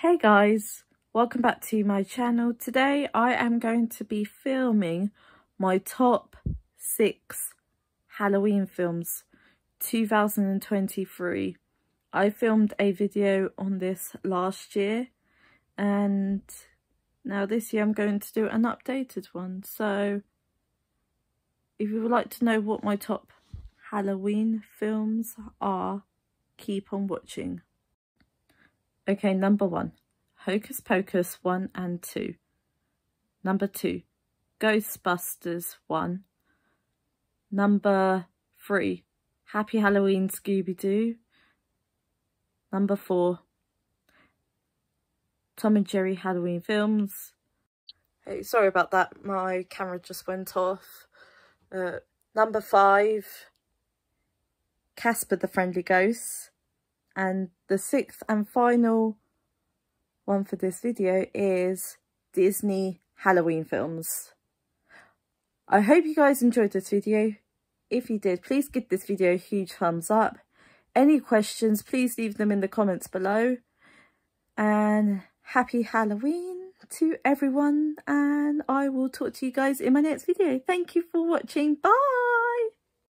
Hey guys, welcome back to my channel. Today I am going to be filming my top six Halloween films 2023. I filmed a video on this last year and now this year I'm going to do an updated one. So if you would like to know what my top Halloween films are, keep on watching. Okay, number one, Hocus Pocus 1 and 2. Number two, Ghostbusters 1. Number three, Happy Halloween Scooby-Doo. Number four, Tom and Jerry Halloween Films. Hey, sorry about that, my camera just went off. Uh, number five, Casper the Friendly Ghost. And the sixth and final one for this video is Disney Halloween films. I hope you guys enjoyed this video. If you did, please give this video a huge thumbs up. Any questions, please leave them in the comments below. And happy Halloween to everyone. And I will talk to you guys in my next video. Thank you for watching. Bye.